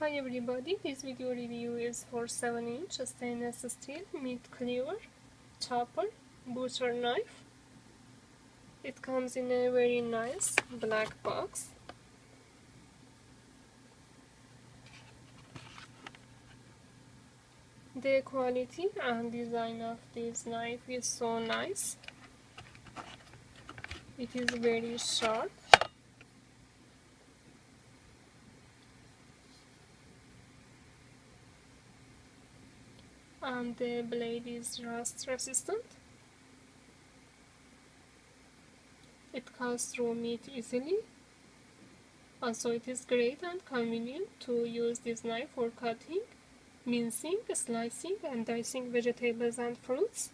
Hi everybody, this video review is for 7 inch stainless steel meat cleaver, chopper, butcher knife. It comes in a very nice black box. The quality and design of this knife is so nice. It is very sharp and the blade is rust resistant. It cuts through meat easily. Also it is great and convenient to use this knife for cutting, mincing, slicing and dicing vegetables and fruits.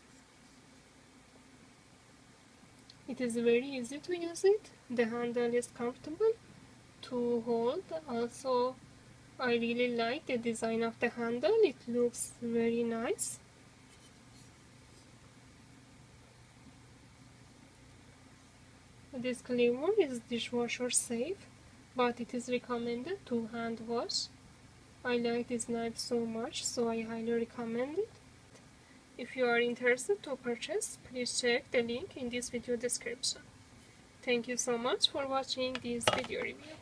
It is very easy to use it. The handle is comfortable to hold. Also I really like the design of the handle, it looks very nice. This cleaver is dishwasher safe, but it is recommended to hand wash. I like this knife so much, so I highly recommend it. If you are interested to purchase, please check the link in this video description. Thank you so much for watching this video review.